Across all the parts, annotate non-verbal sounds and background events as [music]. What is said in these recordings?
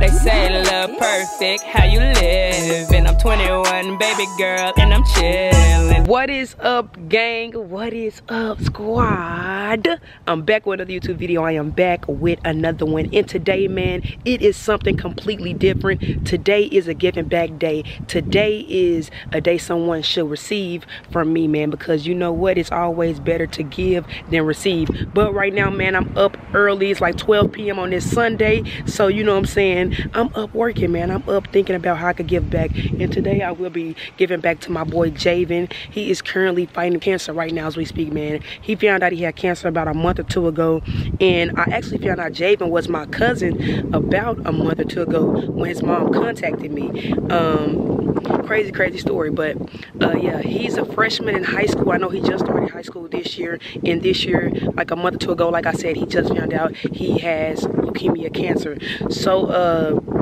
They say Lil Perfect, how you live? And I'm 21, baby girl, and I'm chillin'. What is up, gang? What is up, squad? I'm back with another YouTube video. I am back with another one. And today, man, it is something completely different. Today is a giving back day. Today is a day someone should receive from me, man, because you know what? It's always better to give than receive. But right now, man, I'm up early. It's like 12 p.m. on this Sunday. So, you know what I'm saying? I'm up working, man. I'm up thinking about how I could give back. And today I will be giving back to my boy Javen. He is currently fighting cancer right now as we speak, man. He found out he had cancer about a month or two ago. And I actually found out Javen was my cousin about a month or two ago when his mom contacted me. Um, crazy, crazy story. But uh, yeah, he's a freshman in high school. I know he just started high school this year. And this year, like a month or two ago, like I said, he just found out he has leukemia cancer. So, uh,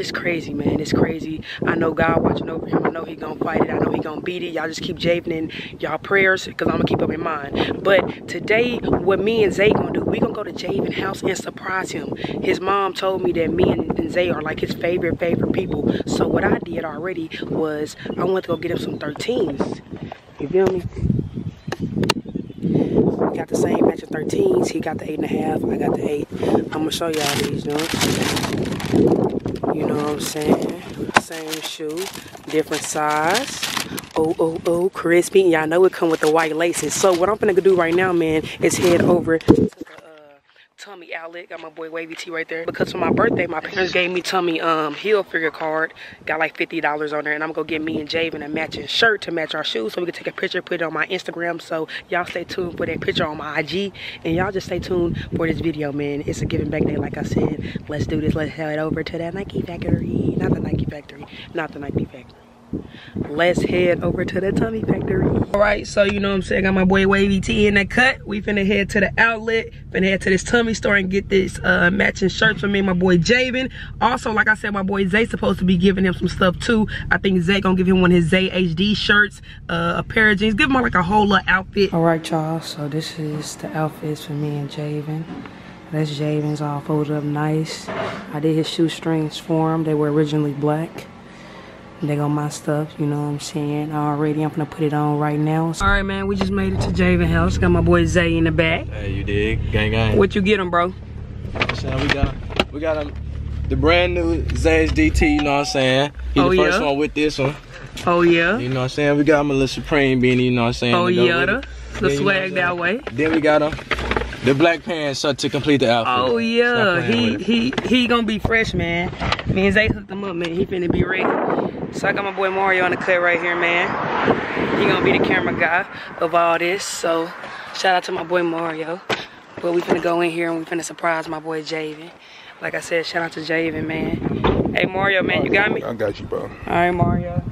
it's crazy, man. It's crazy. I know God watching over him. I know he gonna fight it. I know he gonna beat it. Y'all just keep Javen y'all prayers because I'm gonna keep up in mind. But today, what me and Zae gonna do, we gonna go to Javen house and surprise him. His mom told me that me and, and Zae are like his favorite, favorite people. So what I did already was I went to go get him some 13s. You feel me? We got the same match of 13s. He got the eight and a half. I got the eight. I'm gonna show y'all these. You know what I'm saying? Same shoe, different size. Oh, oh, oh, crispy. And y'all know it come with the white laces. So what I'm gonna do right now, man, is head over to the Tommy outlet. Got my boy Wavy T right there. Because for my birthday, my parents gave me Tommy um Hilfiger card. Got like $50 on there. And I'm gonna get me and Javen a matching shirt to match our shoes. So we can take a picture, put it on my Instagram. So y'all stay tuned for that picture on my IG. And y'all just stay tuned for this video, man. It's a giving back day, like I said. Let's do this. Let's head over to that Nike factory. Not the Nike factory. Not the Nike factory let's head over to the Tommy Factory. All right, so you know what I'm saying, got my boy Wavy T in that cut. We finna head to the outlet, finna head to this Tommy store and get this uh, matching shirts for me and my boy Javen. Also, like I said, my boy Zae supposed to be giving him some stuff too. I think Zae gonna give him one of his Zae HD shirts, uh, a pair of jeans, give him like a whole little outfit. All right, y'all, so this is the outfits for me and Javen. That's Javen's all folded up nice. I did his shoestrings for him. They were originally black. They got my stuff, you know what I'm saying? Already, I'm gonna put it on right now. All right, man, we just made it to Javen House. Got my boy Zae in the back. Hey, you dig? Gang, gang. What you get him, bro? So we got, we got him, the brand new Zae's DT, you know what I'm saying? He's Oh, the first yeah? one with this one. Oh, yeah? You know what I'm saying? We got him a little Supreme beanie, you know what I'm saying? Oh, yeah, the, the Then, you know swag that way. Then we got him the black pants uh, to complete the outfit. Oh, yeah, he he he gonna be fresh, man. Me and Zae hooked him up, man. He finna be ready. So I got my boy Mario on the cut right here, man. He gonna be the camera guy of all this. So shout out to my boy Mario. But we finna go in here and we finna surprise my boy Javen. Like I said, shout out to Javen, man. Hey Mario, man, you got me? I got you, bro. All right, Mario.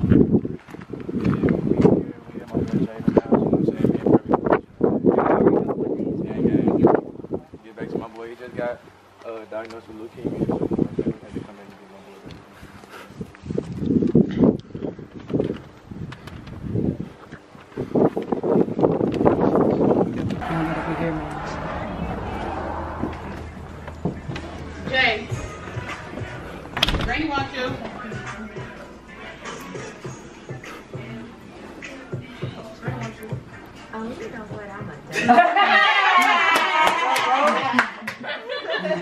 Get back to my boy. He just got uh, diagnosed with leukemia. So, Granny wants you.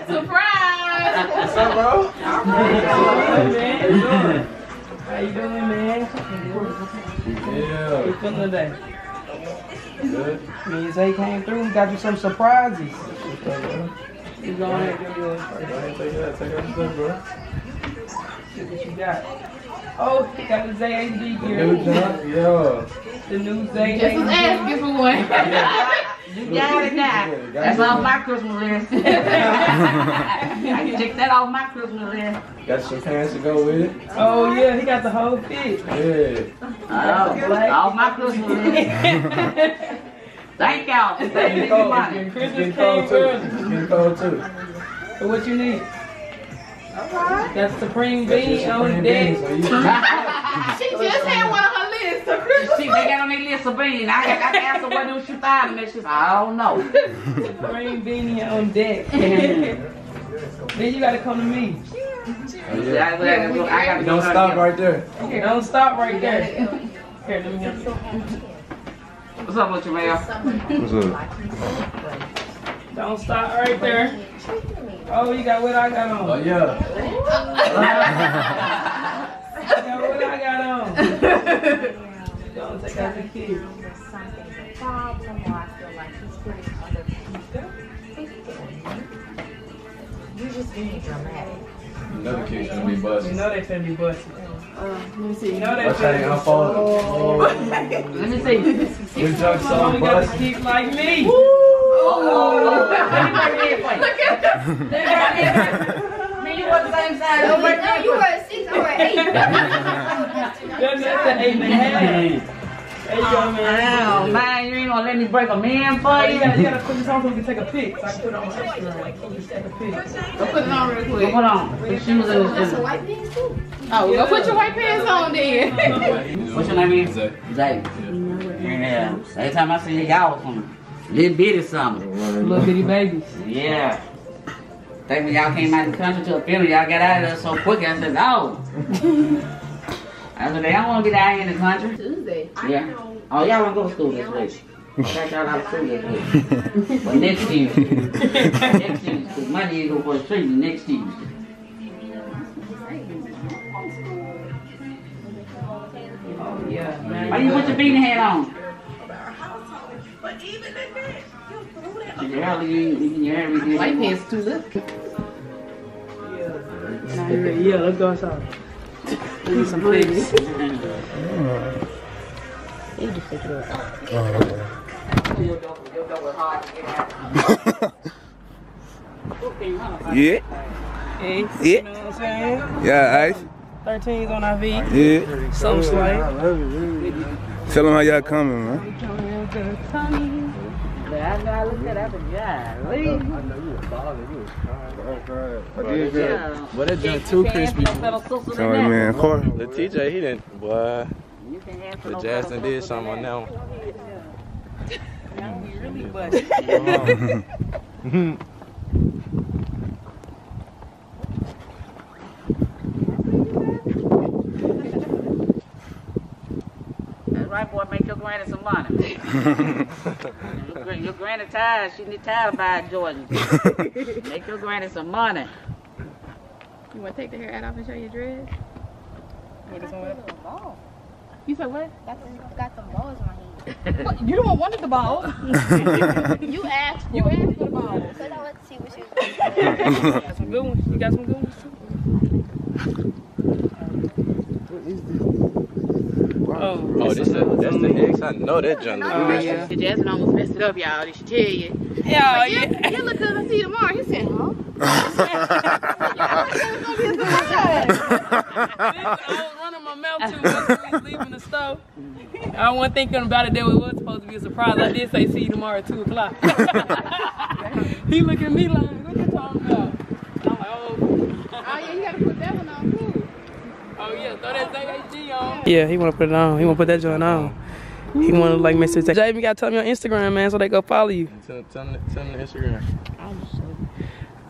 Surprise! What's up, bro? How you doing, man? Yeah. You feeling today? Good. Me and Zae came through. We got you some surprises. You go ahead and do your Take that, take that stuff, bro. See what you got. Oh, he got the Zae HD gear. New jump, yo. The new Zae Just was asking for one. You got it now. That's off my Christmas list. [laughs] I can check that off my Christmas list. Got some pants to go with it. Oh yeah, he got the whole fit. Yeah. Oh, off my Christmas list. [laughs] Thank y'all. Thank It's you cold. for money. It's getting cold too. It's getting cold too. So what you need? That's Supreme Got your Bean on oh, Supreme deck. beanies, so [laughs] She just had one on her list. So Christmas. See, they got on their list of beans. I got to ask her what do she find, and she said, I don't know. [laughs] Supreme Beanie on deck. [laughs] then you gotta come to me. there. Oh, I gotta go- I gotta go Don't stop right there. Don't stop right there. Here, let me help you. What's up with you, man? What's up? Don't stop right there. Oh, you got what I got on. Oh yeah. You got what I got on. [laughs] Don't take out the key. something's a problem or I feel like he's putting other people. You're just being dramatic. Another kid's gonna be busted. You know they finna be busted. Uh, let me see. You know they Watch how they finna be unfold. Oh, Let me see. Good job, Some son. only got Bust. to keep like me. Let me you. Were the same size. Let me you were a six an eight. That's an eight and a half. There man. Oh, man, you ain't gonna let me break a man for you you? gotta, you gotta put this on so we can take a pic. So I put it on Instagram. So put it on real quick. put on. The shoes and That's a white pants too. Oh, go put your white pants on then. What's your name? Zae. Zae. Yeah. Every time I see you, y'all some little bitty something. Little bitty babies. Yeah. Think when y'all came out of the country to a family, y'all got out of there so quick. I said, no. I said, they don't want to be down here in the country. Tuesday. Yeah. Oh, y'all don't go to school this week. Got y'all out of school this week. [laughs] But next Tuesday. next Tuesday. 'Cause Monday you go for the treatment next Tuesday. Oh, yeah, man. Why you put your beanie hat on? Did your you, you, hair White pants too little. Yeah, yeah, let's go outside. Need some pics. Yeah, Hey, Yeah. you know what I'm saying? yeah, ice. 13's on our V. Yeah. Some slight. Tell them how y'all coming, man. I gotta look at that, but golly. Yeah. But that junk too crispy. Tell me, man, Corey. The TJ, he didn't. Boy, You can't ask for the no Justin better did something on that one. [laughs] Really [laughs] busted. [laughs] That's right, boy. Make your granny some money. [laughs] your, gran- your granny tired. She need tired of buying Jordans. [laughs] Make your granny some money. You want to take the hair out off and show your dress? Or this one with- You said what? Got some, got some balls on my head. What? You the one wanted the balls. [laughs] You asked for You asked for the balls. Because I want to see what she was doing. Got some good ones. You got some good ones too? Oh, Oh, this the, that's the X. I know that junk Oh, good. yeah. The Jasmine almost messed it up, y'all. Did she tell you? Yeah, Yeah, yeah. you look good and see tomorrow. He said, huh? I was running my mouth too much when leaving the store. I wasn't thinking about it that it was supposed to be a surprise. I did say see you tomorrow at 2 o'clock. [laughs] he look at me like, what you talking about? I'm like, oh. Oh, yeah, you got to put that one on, too. Yeah, throw that ZAG on. Yeah, he wanna put it on. He wanna put that joint on. He wanna like message. Jay, you gotta tell me on Instagram, man, so they go follow you. Tell, tell, them- tell them the Instagram.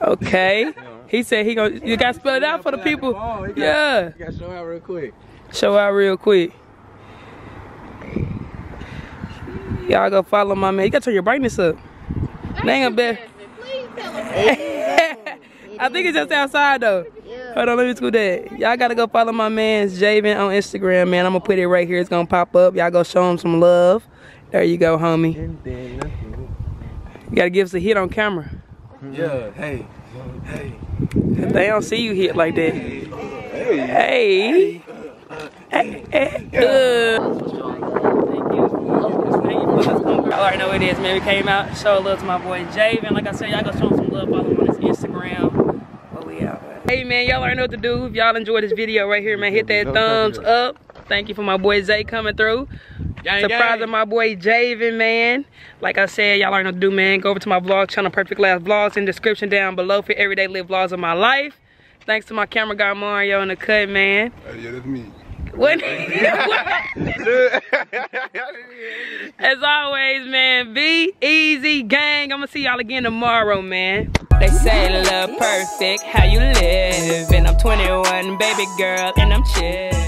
Okay. [laughs] He said he gonna. You gotta spell it out for the people. Yeah. You gotta show out real quick. Show out real quick. Y'all go follow my man. You gotta turn your brightness up. They ain't gonna be. Please tell us. [laughs] I think it's just outside though. Hold on, let me scoot that. Y'all gotta go follow my man Javen on Instagram, man. I'm gonna put it right here. It's gonna pop up. Y'all go show him some love. There you go, homie. You gotta give us a hit on camera. Yeah, hey. Hey. They don't see you hit like that. Hey. Hey. hey. Uh. I already know what it is, man. We came out, show love to my boy Javen. Like I said, y'all go show him some love, follow him on his Instagram. But we out. Hey man, y'all already know what to do. If y'all enjoyed this video right here, man, hit that thumbs up. Thank you for my boy Zae coming through. Surprising my boy Javen, man. Like I said, y'all already know what to do, man. Go over to my vlog channel, Perfect Laughs Vlogs, in the description down below for everyday live vlogs of my life. Thanks to my camera guy Mario in the cut, man. Yeah, that's me. What? [laughs] As always, man, be easy, gang. I'm gonna see y'all again tomorrow, man. They say Lil Perfect, how you live? And I'm 21, baby girl, and I'm chill.